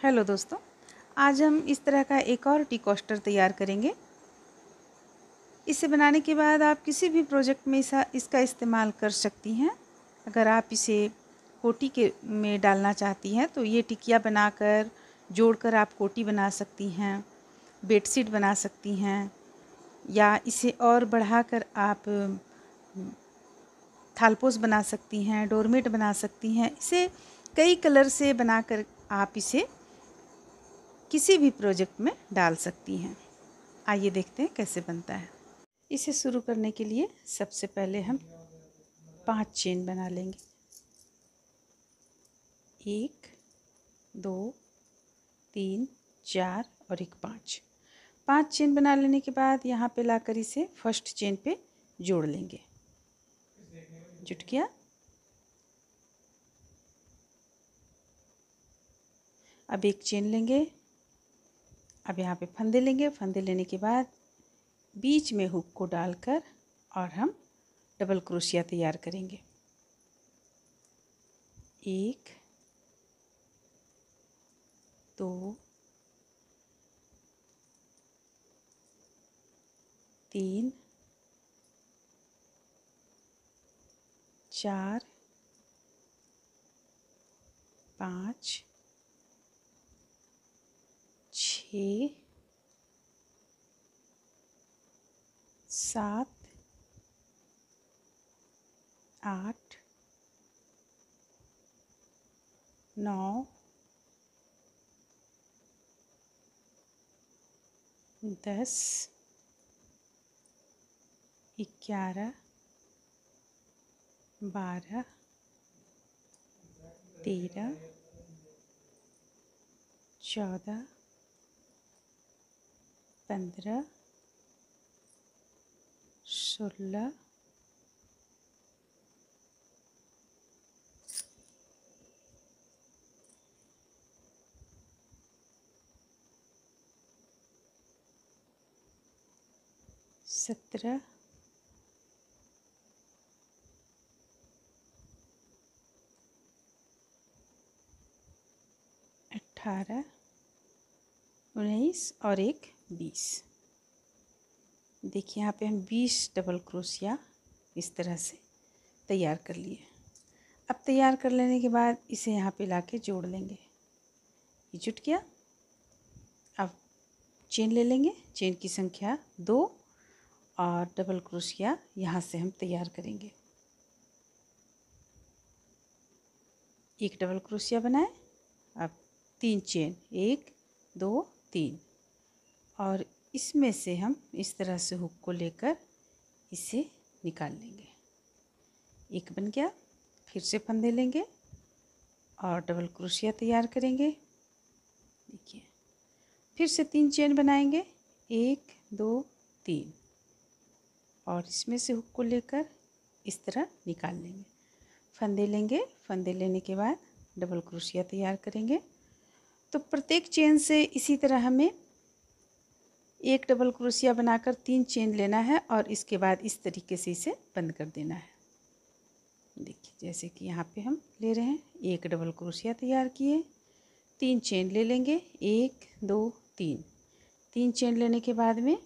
Hello दोस्तों, आज हम इस तरह का एक और टी कोस्टर तैयार करेंगे। इसे बनाने के बाद आप किसी भी प्रोजेक्ट में इसा, इसका इस्तेमाल कर सकती हैं। अगर आप इसे कोटी के में डालना चाहती हैं तो ये टिकिया बनाकर, जोड़कर आप कोटी बना सकती हैं, बेडशीट बना सकती हैं, या इसे और बढ़ाकर आप थालपोस बना सकती हैं, डोरमेट बना सकती हैं। इसे कई कलर से बनाकर आप इसे किसी भी प्रोजेक्ट में डाल सकती हैं। आइए देखते हैं कैसे बनता है। इसे शुरू करने के लिए सबसे पहले हम पाँच चेन बना लेंगे। एक, दो, तीन, चार और एक पाँच। पाँच चेन बना लेने के बाद यहाँ पे लाकर इसे फ़र्स्ट चेन पे जोड़ लेंगे। जुट गया? अब एक चेन लेंगे। अब यहाँ पे फंदे लेंगे। फंदे लेने के बाद बीच में हुक को डालकर और हम डबल क्रोशिया तैयार करेंगे। एक, दो, तीन, चार, पाँच छ सात आठ नौ दस ग्यारह बारह तेरह चौदह पंद्रह सोलह सत्रह अठारह उन्नीस और एक बीस। देखिए यहाँ पे हम बीस डबल क्रोशिया इस तरह से तैयार कर लिए। अब तैयार कर लेने के बाद इसे यहाँ पे लाके जोड़ लेंगे। ये जुट गया। अब चेन ले लेंगे। चेन की संख्या दो और डबल क्रोशिया यहाँ से हम तैयार करेंगे। एक डबल क्रोशिया बनाए। अब तीन चेन एक, दो तीन। और इसमें से हम इस तरह से हुक को लेकर इसे निकाल लेंगे। एक बन गया, फिर से फंदे लेंगे और डबल क्रोशिया तैयार करेंगे। देखिए, फिर से तीन चेन बनाएँगे। एक, दो, तीन। और इसमें से हुक को लेकर इस तरह निकाल लेंगे। फंदे लेंगे, फंदे लेने के बाद डबल क्रोशिया तैयार करेंगे। तो प्रत्येक चेन से इसी तरह हमें एक डबल क्रोशिया बनाकर तीन चेन लेना है और इसके बाद इस तरीके से इसे बंद कर देना है। देखिए, जैसे कि यहाँ पे हम ले रहे हैं, एक डबल क्रोशिया तैयार किए, तीन चेन ले लेंगे, एक, दो, तीन। तीन चेन लेने के बाद में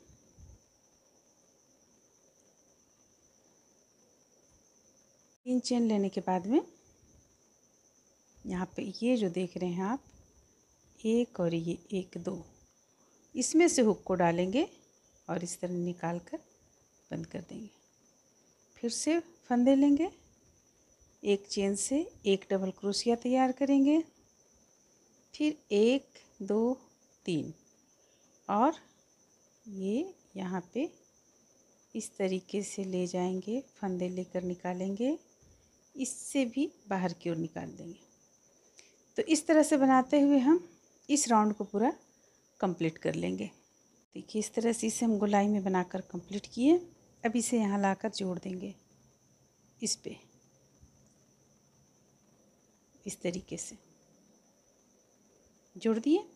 तीन चेन लेने के बाद में यहाँ पे ये जो देख रहे हैं आप एक और ये एक दो। इसमें से हुक को डालेंगे और इस तरह निकाल कर बंद कर देंगे। फिर से फंदे लेंगे। एक चेन से एक डबल क्रोशिया तैयार करेंगे। फिर एक, दो, तीन। और ये यहाँ पे इस तरीके से ले जाएँगे, फंदे लेकर निकालेंगे। इससे भी बाहर की ओर निकाल देंगे। तो इस तरह से बनाते हुए हम इस राउंड को पूरा कंप्लीट कर लेंगे। देखिए, इस तरह से इसे हम गोलाई में बनाकर कंप्लीट किए। अब इसे यहाँ लाकर जोड़ देंगे। इस पे। इस तरीके से। जोड़ दिए।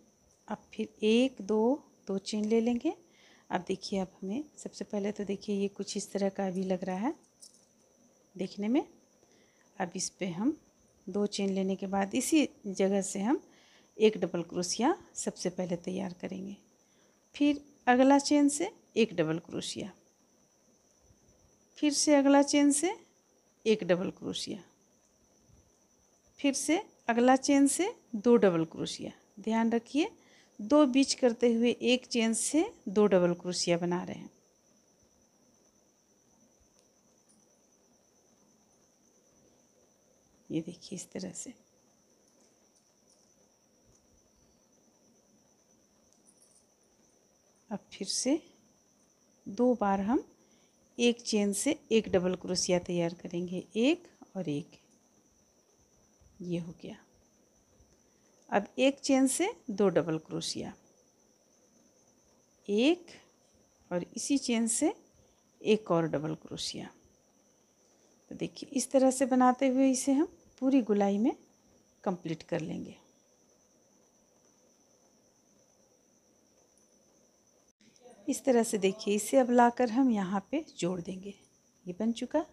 अब फिर एक, दो दो चेन ले लेंगे। अब देखिए, अब हमें सबसे पहले तो देखिए, ये कुछ इस तरह का भी लग रहा है देखने में। अब इस पर हम दो चेन लेने के बाद इसी जगह से हम एक डबल क्रोशिया सबसे पहले तैयार करेंगे। फिर अगला चेन से एक डबल क्रोशिया फिर से अगला चेन से एक डबल क्रोशिया फिर से अगला चेन से दो डबल क्रोशिया ध्यान रखिए, दो बीच करते हुए एक चेन से दो डबल क्रोशिया बना रहे हैं। ये देखिए इस तरह से। अब फिर से दो बार हम एक चेन से एक डबल क्रोशिया तैयार करेंगे, एक और एक। ये हो गया। अब एक चेन से दो डबल क्रोशिया एक और इसी चेन से एक और डबल क्रोशिया तो देखिए, इस तरह से बनाते हुए इसे हम पूरी गुलाई में कंप्लीट कर लेंगे। इस तरह से देखिए, इसे अब लाकर हम यहाँ पे जोड़ देंगे। ये बन चुका।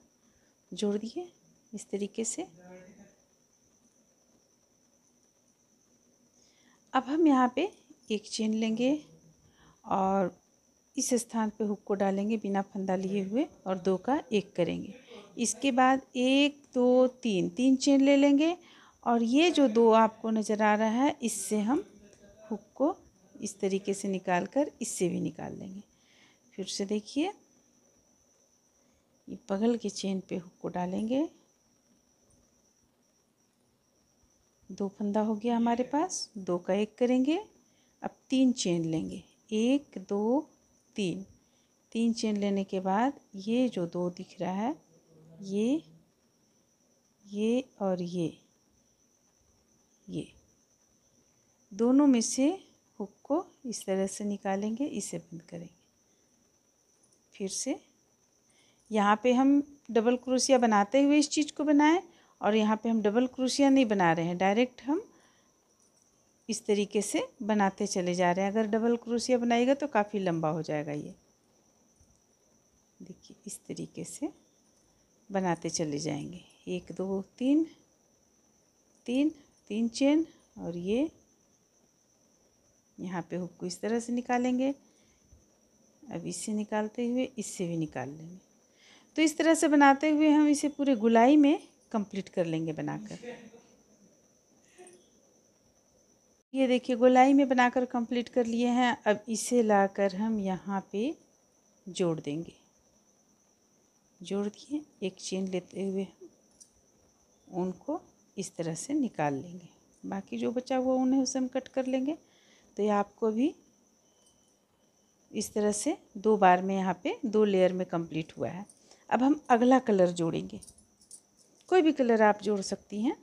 जोड़ दिए। इस तरीके से। अब हम यहाँ पे एक चेन लेंगे और इस स्थान पे हुक को डालेंगे बिना फंदा लिए हुए और दो का एक करेंगे। इसके बाद एक, दो, तीन तीन चेन ले लेंगे और ये जो दो आपको नज़र आ रहा है, इससे हम हुक को इस तरीके से निकाल कर इससे भी निकाल लेंगे। फिर से देखिए, ये बगल के चेन पे हुक को डालेंगे। दो फंदा हो गया हमारे पास, दो का एक करेंगे। अब तीन चेन लेंगे। एक, दो, तीन। तीन चेन लेने के बाद ये जो दो दिख रहा है, ये ये और ये ये। दोनों में से हुक को इस तरह से निकालेंगे, इसे बंद करेंगे। फिर से, यहाँ पे हम डबल क्रोशिया बनाते हुए इस चीज़ को बनाएँ और यहाँ पे हम डबल क्रोशिया नहीं बना रहे हैं डायरेक्ट हम इस तरीके से बनाते चले जा रहे हैं। अगर डबल क्रोशिया बनाएगा तो काफ़ी लंबा हो जाएगा ये। देखिए, इस तरीके से बनाते चले जाएँगे। एक, दो, तीन तीन तीन चेन और ये यहाँ पे हुक को इस तरह से निकालेंगे। अब इससे निकालते हुए इससे भी निकाल लेंगे। तो इस तरह से बनाते हुए हम इसे पूरे गुलाई में कंप्लीट कर लेंगे बनाकर। ये देखिए, गोलाई में बनाकर कंप्लीट कर लिए हैं। अब इसे लाकर हम यहाँ पे जोड़ देंगे। जोड़ दिए एक चेन लेते हुए ऊन को इस तरह से निकाल लेंगे। बाकी जो बचा हुआ ऊन है उसे हम कट कर लेंगे। तो ये आपको भी इस तरह से दो बार में यहाँ पे दो लेयर में कंप्लीट हुआ है। अब हम अगला कलर जोड़ेंगे। कोई भी कलर आप जोड़ सकती हैं।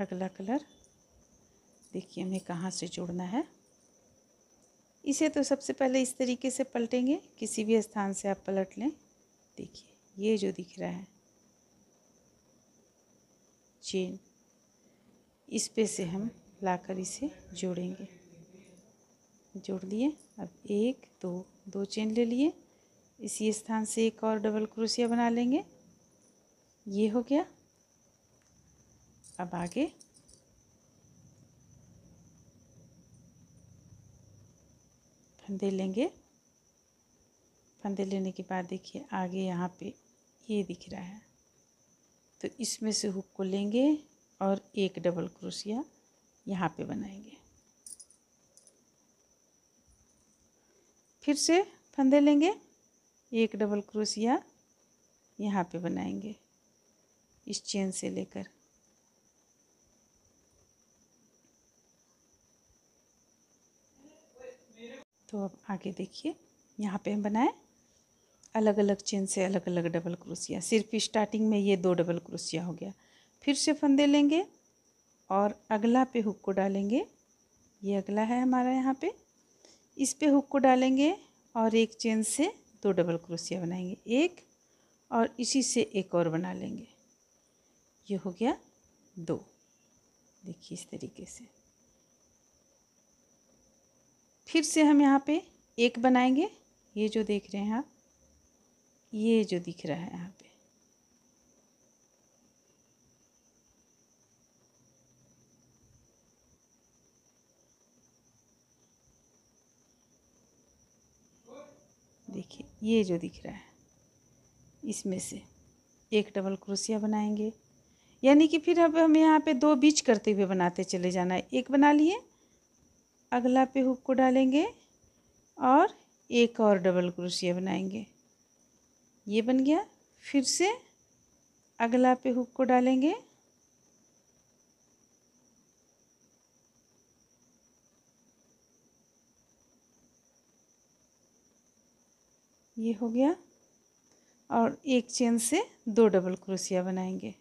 अगला कलर देखिए हमें कहाँ से जोड़ना है। इसे तो सबसे पहले इस तरीके से पलटेंगे, किसी भी स्थान से आप पलट लें। देखिए, ये जो दिख रहा है। चेन, इस पे से हम लाकर इसे जोड़ेंगे। जोड़ दिए अब एक, दो दो चेन ले लिए। इसी स्थान से एक और डबल क्रोशिया बना लेंगे। ये हो गया। अब आगे। फंदे लेंगे। फंदे लेने के बाद देखिए आगे यहाँ पे ये दिख रहा है। तो इसमें से हुक को लेंगे और एक डबल क्रोशिया यहाँ पे बनाएँगे। फिर से फंदे लेंगे, एक डबल क्रोशिया यहाँ पे बनाएँगे। इस चेन से लेकर। तो अब आगे देखिए। यहाँ पे हम बनाए अलग अलग चेन से अलग अलग डबल क्रोशिया सिर्फ़ स्टार्टिंग में ये दो डबल क्रोशिया हो गया। फिर से फंदे लेंगे और अगला पे हुक को डालेंगे। ये अगला है हमारा यहाँ पे। इस पे हुक को डालेंगे और एक चेन से दो डबल क्रोशिया बनाएँगे। एक और इसी से एक और बना लेंगे। ये हो गया दो। देखिए इस तरीके से। फिर से हम यहाँ पे एक बनाएँगे। ये जो देख रहे हैं आप, ये जो दिख रहा है यहाँ पे। देखिए, ये जो दिख रहा है, इसमें से एक डबल क्रोशिया बनाएँगे। यानी कि फिर अब हम यहाँ पे दो बीच करते हुए बनाते चले जाना है। एक बना लिए अगला पे हुक को डालेंगे और एक और डबल क्रोशिया बनाएँगे। ये बन गया। फिर से अगला पे हुक को डालेंगे। ये हो गया। और एक चेन से दो डबल क्रोशिया बनाएँगे।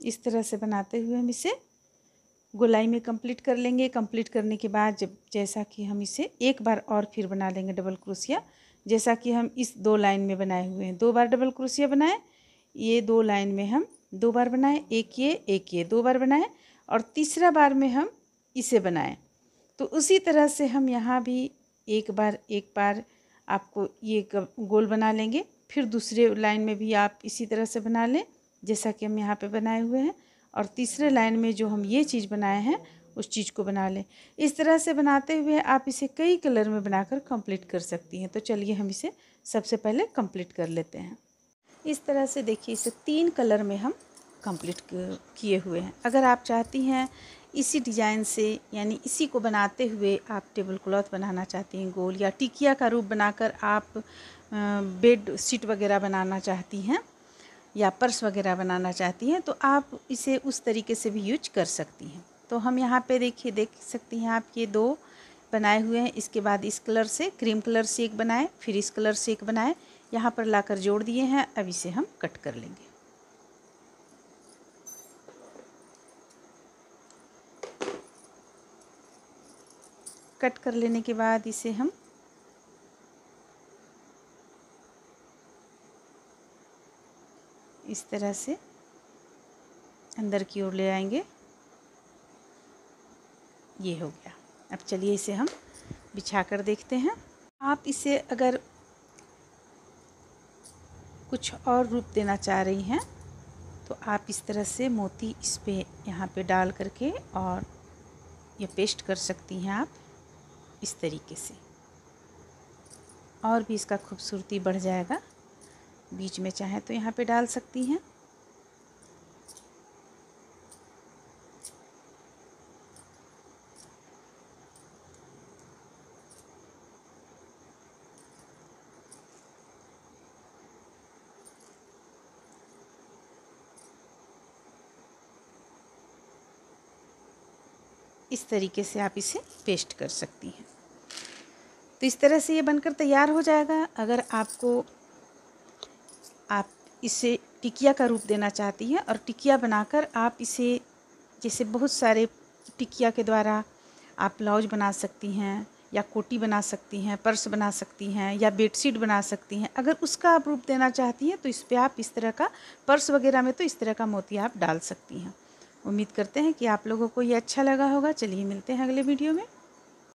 इस तरह से बनाते हुए हम इसे गोलाई में कंप्लीट कर लेंगे। कंप्लीट करने के बाद जब जैसा कि हम इसे एक बार और फिर बना लेंगे डबल क्रोशिया, जैसा कि हम इस दो लाइन में बनाए हुए हैं। दो बार डबल क्रोशिया बनाए, ये दो लाइन में हम दो बार बनाए, एक ये एक ये, दो बार बनाए और तीसरा बार में हम इसे बनाएँ। तो उसी तरह से हम यहाँ भी एक बार एक बार आपको ये गोल बना लेंगे। फिर दूसरे लाइन में भी आप इसी तरह से बना लें। जैसा कि हम यहाँ पे बनाए हुए हैं और तीसरे लाइन में जो हम ये चीज़ बनाए हैं, उस चीज़ को बना लें। इस तरह से बनाते हुए आप इसे कई कलर में बनाकर कंप्लीट कर सकती हैं। तो चलिए हम इसे सबसे पहले कंप्लीट कर लेते हैं। इस तरह से देखिए, इसे तीन कलर में हम कंप्लीट किए हुए हैं। अगर आप चाहती हैं इसी डिज़ाइन से, यानी इसी को बनाते हुए आप टेबल क्लॉथ बनाना चाहती हैं, गोल या टिकिया का रूप बनाकर आप बेड सीट वगैरह बनाना चाहती हैं या पर्स वगैरह बनाना चाहती हैं तो आप इसे उस तरीके से भी यूज़ कर सकती हैं। तो हम यहाँ पे देखिए, देख सकती हैं आप ये दो बनाए हुए हैं। इसके बाद इस कलर से, क्रीम कलर से एक बनाए, फिर इस कलर से एक बनाए। यहाँ पर लाकर जोड़ दिए हैं, अब इसे हम कट कर लेंगे। कट कर लेने के बाद इसे हम इस तरह से अंदर की ओर ले आएँगे। ये हो गया। अब चलिए इसे हम बिछा कर देखते हैं। आप इसे अगर कुछ और रूप देना चाह रही हैं तो आप इस तरह से मोती इस पे यहाँ पे डाल करके और ये पेस्ट कर सकती हैं आप इस तरीके से। और भी इसका खूबसूरती बढ़ जाएगा। बीच में चाहे तो यहाँ पे डाल सकती हैं। इस तरीके से आप इसे पेस्ट कर सकती हैं। तो इस तरह से ये बनकर तैयार हो जाएगा। अगर आपको आप इसे टिकिया का रूप देना चाहती हैं और टिकिया बनाकर आप इसे, जैसे बहुत सारे टिकिया के द्वारा आप ब्लाउज बना सकती हैं या कोटी बना सकती हैं, पर्स बना सकती हैं या बेडशीट बना सकती हैं। अगर उसका आप रूप देना चाहती हैं तो इस पर आप इस तरह का पर्स वगैरह में तो इस तरह का मोती आप डाल सकती हैं। उम्मीद करते हैं कि आप लोगों को ये अच्छा लगा होगा। चलिए मिलते हैं अगले वीडियो में।